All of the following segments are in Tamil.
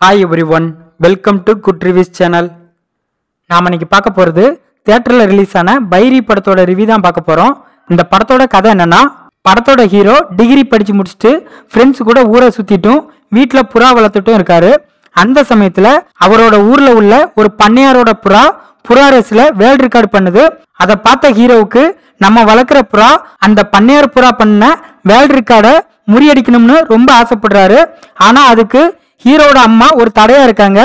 Hi everyone welcome to good reviews channel நாம் இன்னைக்கு பார்க்க போகிறது தேட்டரில் ரிலீஸ் ஆன பைரி படத்தோட ரிவ்யூ தான் பார்க்க போகிறோம் இந்த படத்தோட கதை என்னன்னா படத்தோட ஹீரோ டிகிரி படித்து முடிச்சுட்டு ஃப்ரெண்ட்ஸ் கூட ஊரை சுற்றிட்டும் வீட்டில் புறா வளர்த்துட்டும் இருக்காரு. அந்த சமயத்தில் அவரோட ஊரில் உள்ள ஒரு பண்ணையாரோட புறா புறா ரேஸில் வேர்ல்ட் ரெக்கார்டு பண்ணுது. அதை பார்த்த ஹீரோவுக்கு நம்ம வளர்க்குற புறா அந்த பண்ணையார் புறா பண்ண வேர்ல்ட் ரெக்கார்டை முறியடிக்கணும்னு ரொம்ப ஆசைப்படுறாரு. ஆனால் அதுக்கு ஹீரோட அம்மா ஒரு தடையா இருக்காங்க.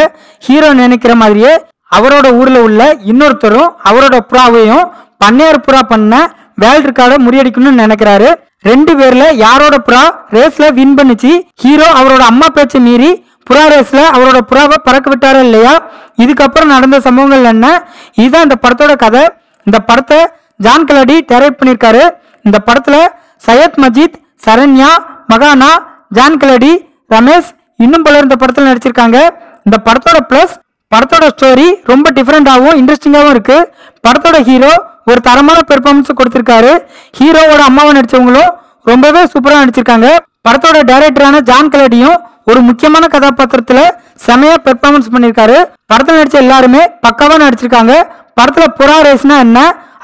ஹீரோ நினைக்கிற மாதிரியே அவரோட ஊர்ல உள்ள இன்னொருத்தரும் அவரோட புறாவையும் பண்ணையார் புறா பண்ண வேர்ல்ட் ரெக்கார்டை முறியடிக்கணும்னு நினைக்கிறாரு. ரெண்டு பேர்ல யாரோட புறா ரேஸ்ல வின் பண்ணுச்சு? ஹீரோ அவரோட அம்மா பேச்சை மீறி புறா ரேஸ்ல அவரோட புறாவை பறக்க விட்டாரா இல்லையா? இதுக்கப்புறம் நடந்த சம்பவங்கள் என்ன? இதுதான் இந்த படத்தோட கதை. இந்த படத்தை ஜான் கலடி டைரக்ட் பண்ணியிருக்காரு. இந்த படத்துல சையத் மஜித் சரண்யா மகானா ஜான் கலடி ரமேஷ் இன்னும் பலர் இந்த படத்தில் நடிச்சிருக்காங்க. இந்த படத்தோட ப்ளஸ் படத்தோட ஸ்டோரி ரொம்ப டிஃப்ரெண்ட்டாகவும் இன்ட்ரெஸ்டிங்காகவும் இருக்குது படத்தோட ஹீரோ ஒரு தரமான பெர்ஃபார்மன்ஸ் கொடுத்துருக்காரு. ஹீரோவோட அம்மாவை நடித்தவங்களும் ரொம்பவே சூப்பராக நடிச்சிருக்காங்க. படத்தோட டைரக்டரான ஜான் கலடியும் ஒரு முக்கியமான கதாபாத்திரத்தில் செமையா பெர்ஃபார்மன்ஸ் பண்ணியிருக்காரு படத்தில் நடித்த எல்லாருமே பக்காவாக நடிச்சிருக்காங்க. படத்தில் புறா ரேஸ்னா என்ன?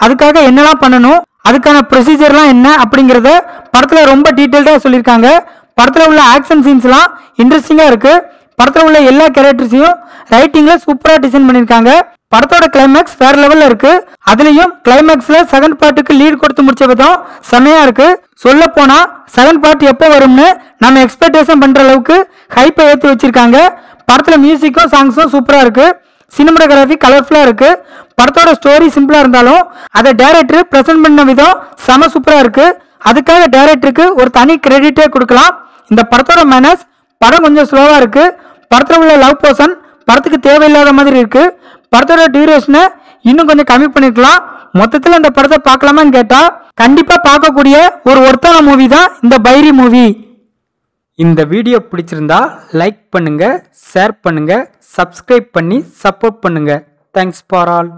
அதுக்காக என்னெல்லாம் பண்ணணும்? அதுக்கான ப்ரொசீஜர்லாம் என்ன? அப்படிங்கிறத படத்தில் ரொம்ப டீட்டெயில்டாக சொல்லியிருக்காங்க படத்தில் உள்ள ஆக்ஷன் சீன்ஸ்லாம் இன்ட்ரெஸ்டிங்காக இருக்குது படத்தில் உள்ள எல்லா கேரக்டர்ஸையும் ரைட்டிங்கில் சூப்பராக டிசைன் பண்ணியிருக்காங்க. படத்தோட கிளைமேக்ஸ் வேற லெவலில் இருக்கு. அதுலேயும் கிளைமேக்ஸில் செகண்ட் பார்ட்டுக்கு லீட் கொடுத்து முடிச்ச விதம் செமையாக இருக்கு. சொல்ல செகண்ட் பார்ட் எப்போ வரும்னு நம்ம எக்ஸ்பெக்டேஷன் பண்ணுற அளவுக்கு ஹைப்பை ஏற்றி வச்சிருக்காங்க. படத்தில் மியூசிக்கும் சாங்ஸும் சூப்பராக இருக்கு. சினிமடோகிராஃபி கலர்ஃபுல்லாக இருக்கு. படத்தோட ஸ்டோரி சிம்பிளாக இருந்தாலும் அதை டேரக்டர் ப்ரெசென்ட் பண்ண விதம் செம சூப்பராக இருக்கு. அதுக்காக டேரக்டருக்கு ஒரு தனி கிரெடிட்டே கொடுக்கலாம். இந்த படத்தோட மேனஸ் படம் கொஞ்சம் ஸ்லோவாக இருக்குது படத்தில் உள்ள லவ் போர்ஷன் படத்துக்கு தேவையில்லாத மாதிரி இருக்குது படத்தோட டியூரேஷனை இன்னும் கொஞ்சம் கம்மி பண்ணிருக்கலாம். மொத்தத்தில் இந்த படத்தை பார்க்கலாமான்னு கேட்டால் கண்டிப்பாக பார்க்கக்கூடிய ஒரு ஒருத்தான மூவி தான் இந்த பைரி மூவி இந்த வீடியோ பிடிச்சிருந்தா லைக் பண்ணுங்கள் ஷேர் பண்ணுங்கள் சப்ஸ்கிரைப் பண்ணி சப்போர்ட் பண்ணுங்கள் தேங்க்ஸ் ஃபார் ஆல்